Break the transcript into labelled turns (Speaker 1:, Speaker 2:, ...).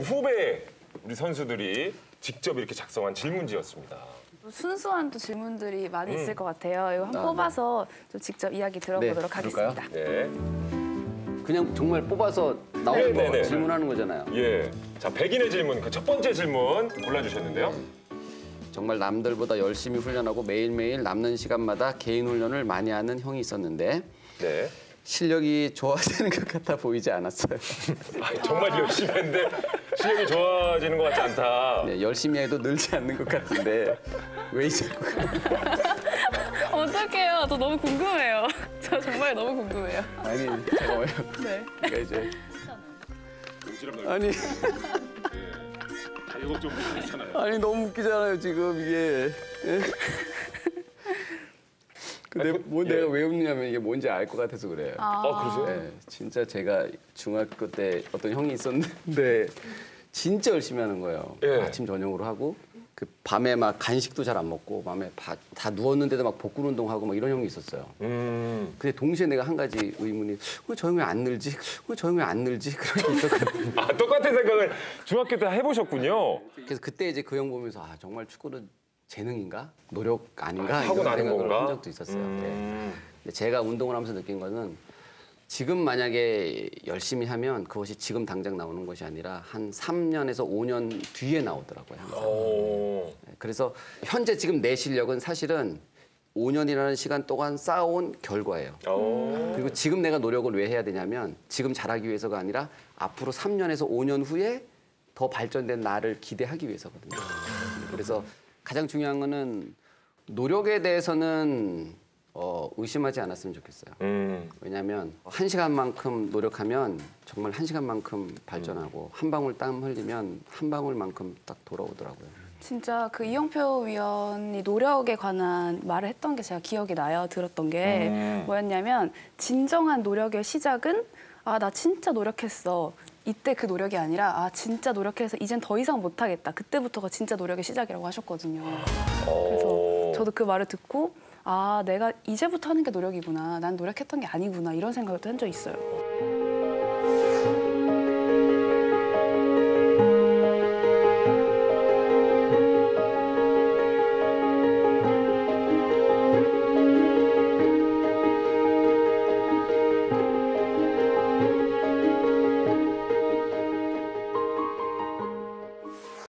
Speaker 1: 후배 우리 선수들이 직접 이렇게 작성한 질문지였습니다.
Speaker 2: 순수한 또 질문들이 많이 있을 것 같아요. 이거 한 번
Speaker 3: 아, 네.
Speaker 2: 뽑아서 좀 직접 이야기 들어보도록
Speaker 3: 네?
Speaker 2: 하겠습니다.
Speaker 1: 네.
Speaker 3: 그냥 정말 뽑아서
Speaker 1: 네,
Speaker 3: 나오는
Speaker 1: 네,
Speaker 3: 거
Speaker 1: 네.
Speaker 3: 질문하는 거잖아요.
Speaker 1: 예. 자, 백인의 질문. 그 첫 번째 질문 골라주셨는데요.
Speaker 3: 정말 남들보다 열심히 훈련하고 매일매일 남는 시간마다 개인 훈련을 많이 하는 형이 있었는데
Speaker 1: 네.
Speaker 3: 실력이 좋아지는 것 같아 보이지 않았어요.
Speaker 1: 아, 정말 열심히 했는데 실력이 좋아지는 것 같지 않다.
Speaker 3: 네, 열심히 해도 늘지 않는 것 같은데 왜 이제
Speaker 2: 어떡해요? 저 너무 궁금해요. 저 정말 너무 궁금해요.
Speaker 3: 아니 잠깐만요.
Speaker 2: 네.
Speaker 3: 그러니까 이제 아니
Speaker 1: 괜찮아요.
Speaker 3: 아니 너무 웃기잖아요 지금 이게. 예? 근데
Speaker 1: 아니, 그-
Speaker 3: 뭐
Speaker 1: 예.
Speaker 3: 내가 왜 웃냐면 이게 뭔지 알 것 같아서 그래요.
Speaker 1: 어, 그러세요?
Speaker 3: 네, 진짜 제가 중학교 때 어떤 형이 있었는데 진짜 열심히 하는 거예요.
Speaker 1: 예.
Speaker 3: 아침 저녁으로 하고 그 밤에 막 간식도 잘 안 먹고 밤에 바- 다 누웠는데도 막 복근 운동하고 막 이런 형이 있었어요.
Speaker 1: 음.
Speaker 3: 근데 동시에 내가 한 가지 의문이 왜저형왜안 늘지? 왜저형왜안 늘지? 그런 게 있었거든요.
Speaker 1: 아, 똑같은 생각을 중학교 때 해보셨군요.
Speaker 3: 그래서 그때 이제 그 형 보면서 아 정말 축구는 재능인가? 노력 아닌가?
Speaker 1: 하고
Speaker 3: 이런 생각을
Speaker 1: 건가?
Speaker 3: 한 적도 있었어요. 네.
Speaker 1: 음.
Speaker 3: 근데 제가 운동을 하면서 느낀 거는 지금 만약에 열심히 하면 그것이 지금 당장 나오는 것이 아니라 한 3년에서 5년 뒤에 나오더라고요. 항상.
Speaker 1: 오.
Speaker 3: 그래서 현재 지금 내 실력은 사실은 5년이라는 시간 동안 쌓아온 결과예요.
Speaker 1: 오.
Speaker 3: 그리고 지금 내가 노력을 왜 해야 되냐면 지금 잘하기 위해서가 아니라 앞으로 3년에서 5년 후에 더 발전된 나를 기대하기 위해서거든요. 그래서 가장 중요한 거는 노력에 대해서는 어, 의심하지 않았으면 좋겠어요.
Speaker 1: 음.
Speaker 3: 왜냐하면 한 시간만큼 노력하면 정말 한 시간만큼 발전하고 한 방울 땀 흘리면 한 방울만큼 딱 돌아오더라고요.
Speaker 2: 진짜 그 이영표 위원이 노력에 관한 말을 했던 게 제가 기억이 나요. 들었던 게
Speaker 1: 음.
Speaker 2: 뭐였냐면 진정한 노력의 시작은 아 나 진짜 노력했어. 이때 그 노력이 아니라 아 진짜 노력해서 이젠 더 이상 못하겠다. 그때부터가 진짜 노력의 시작이라고 하셨거든요. 그래서
Speaker 1: 오.
Speaker 2: 저도 그 말을 듣고 아 내가 이제부터 하는 게 노력이구나. 난 노력했던 게 아니구나 이런 생각을 또한 적이 있어요.